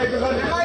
Thank you,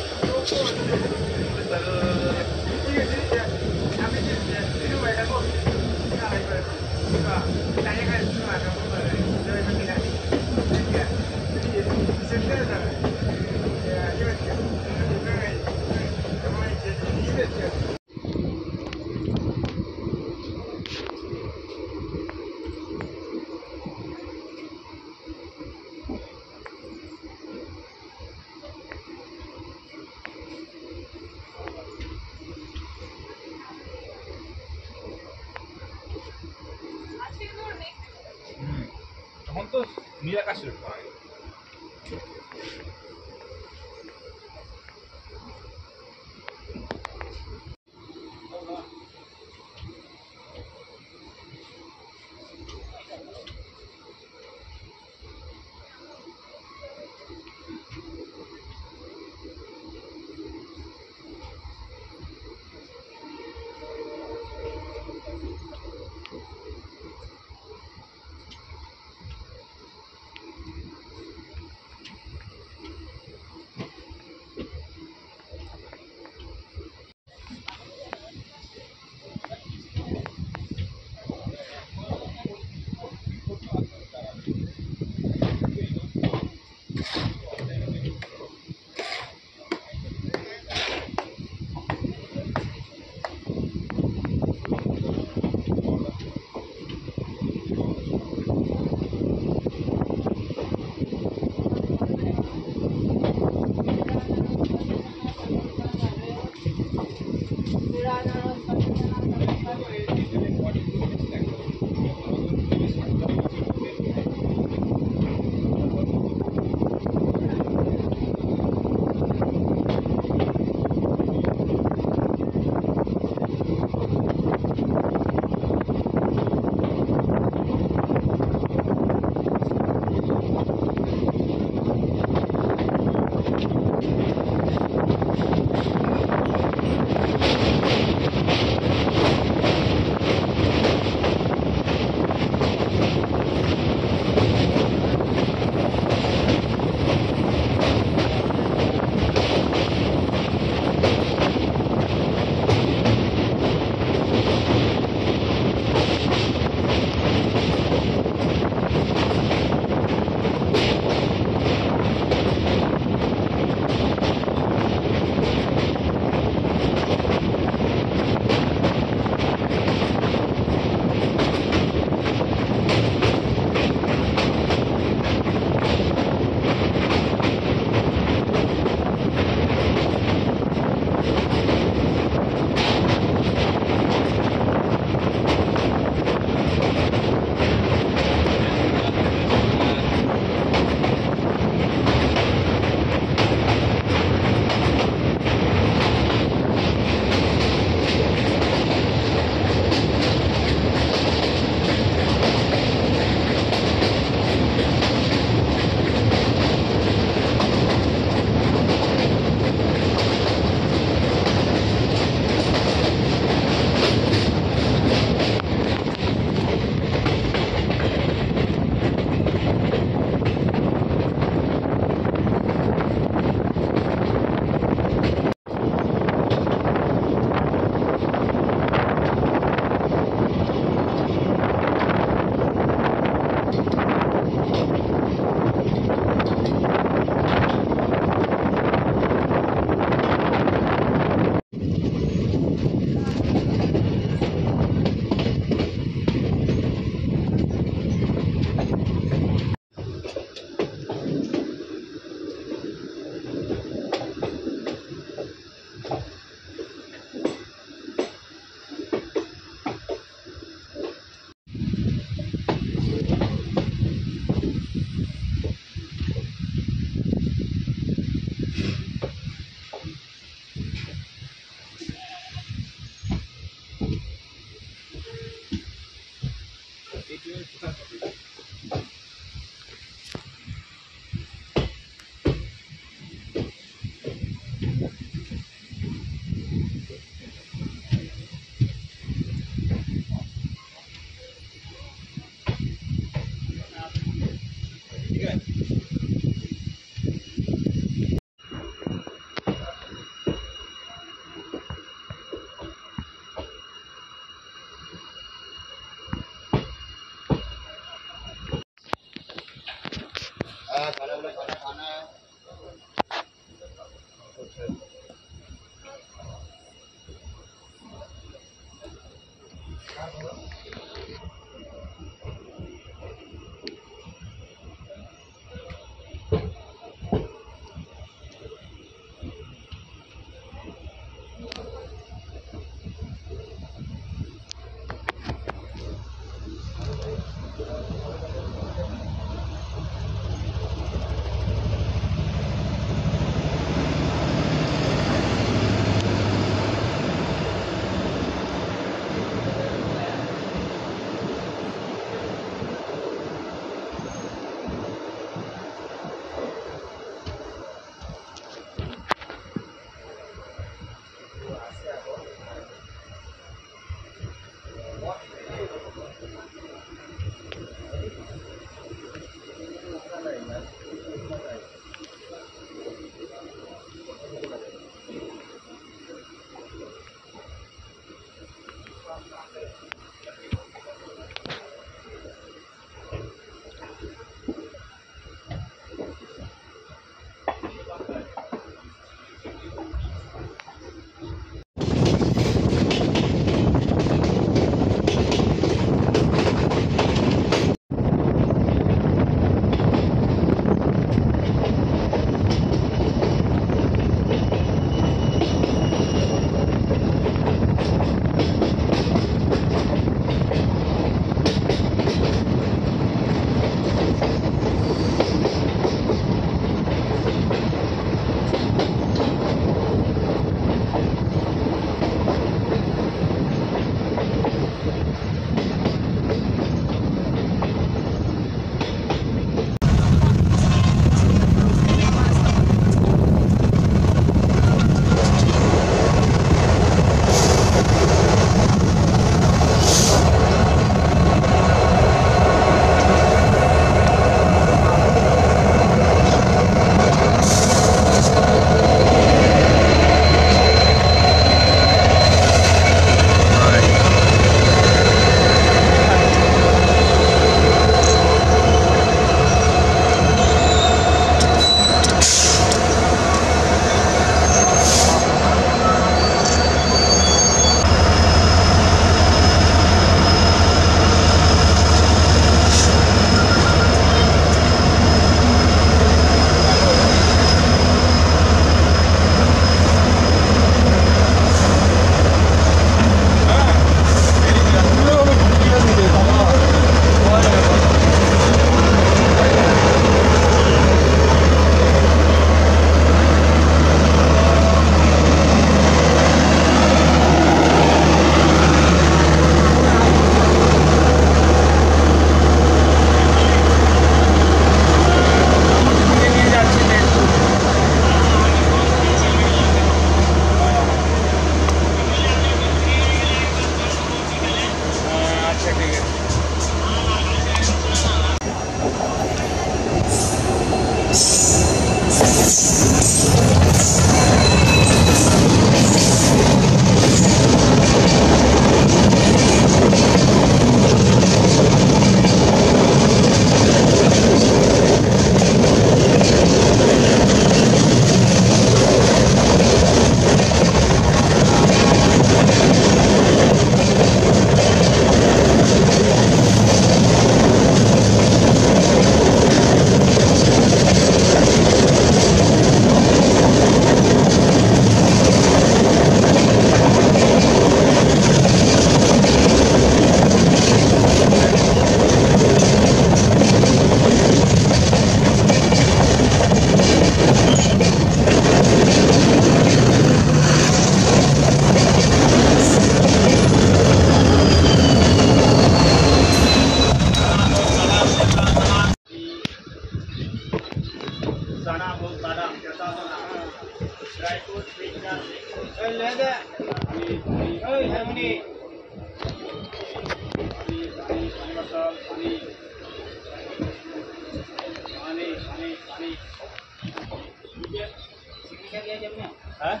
哎？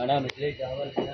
Ana, Mr. Jawal.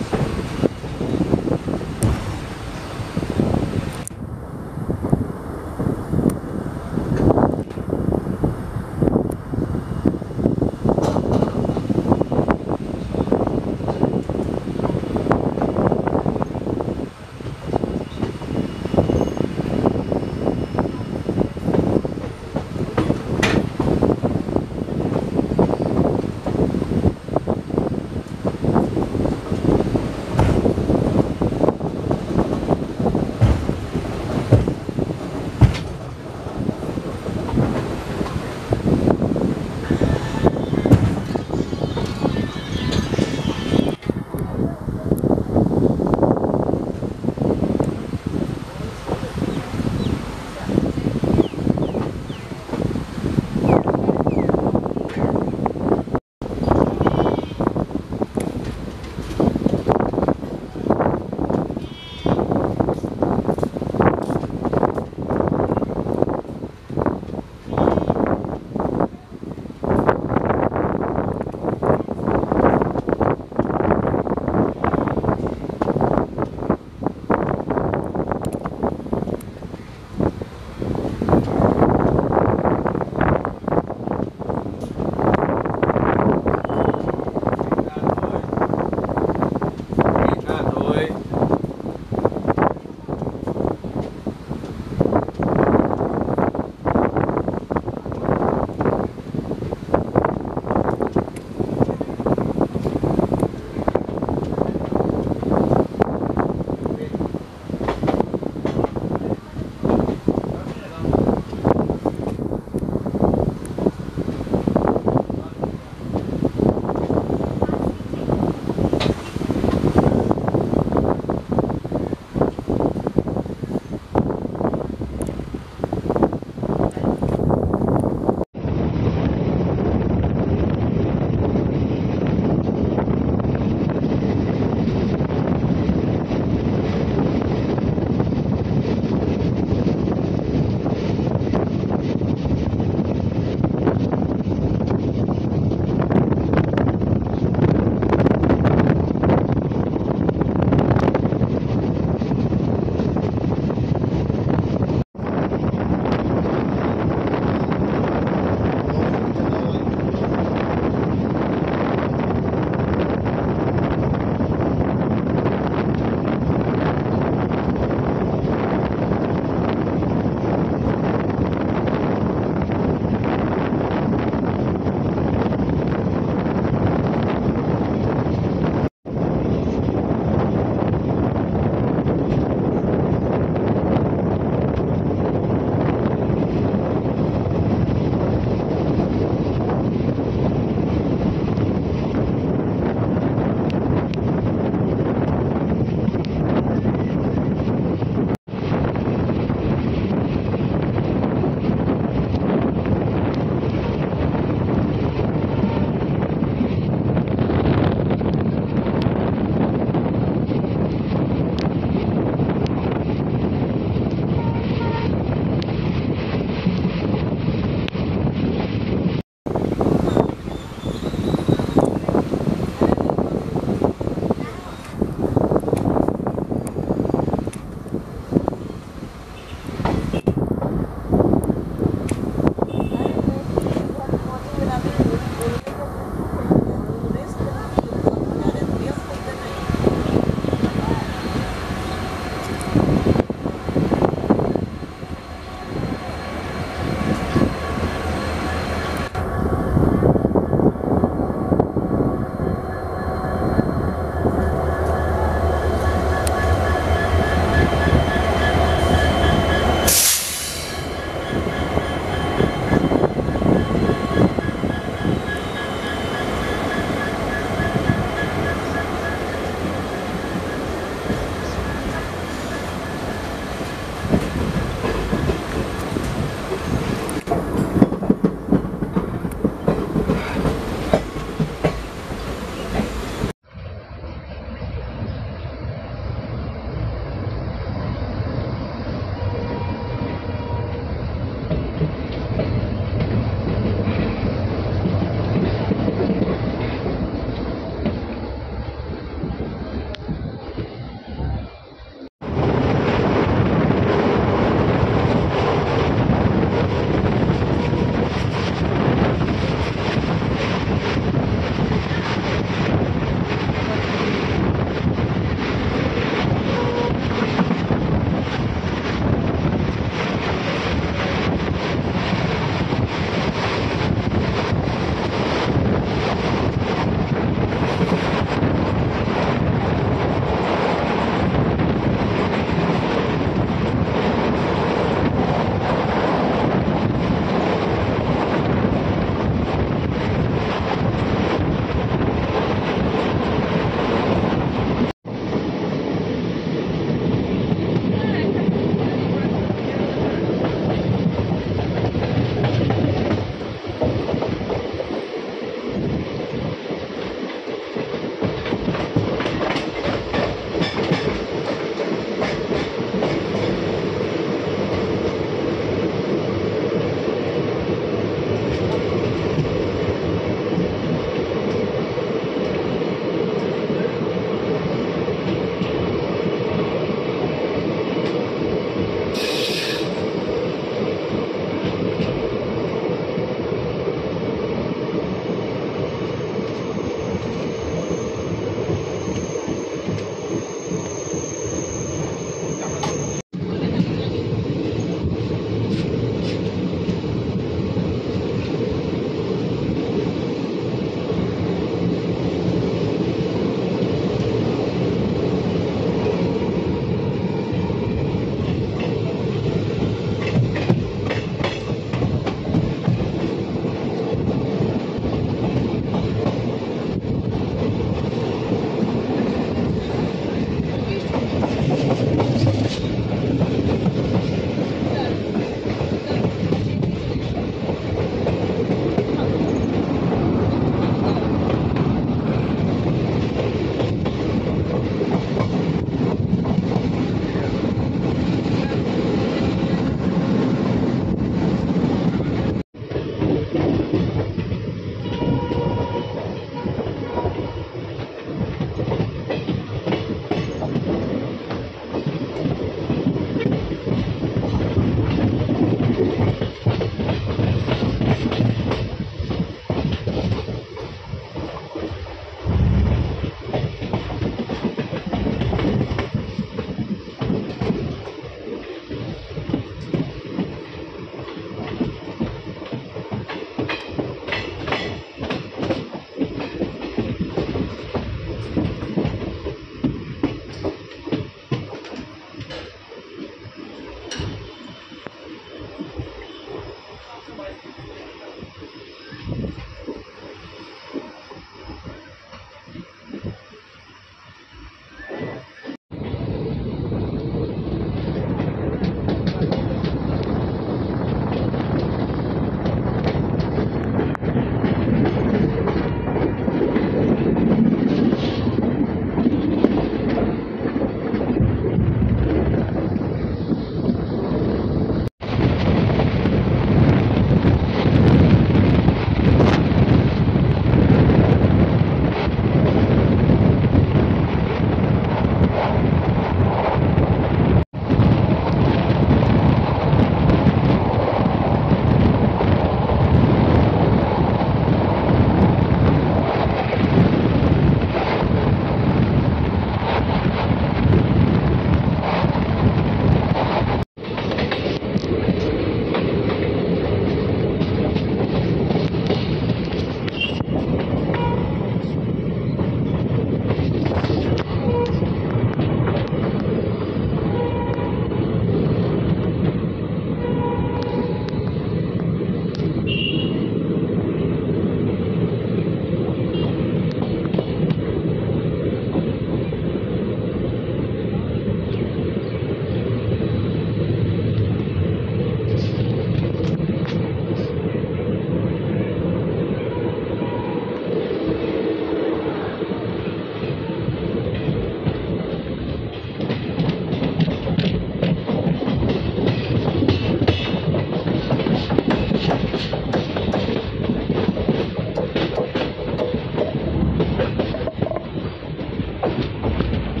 あっ。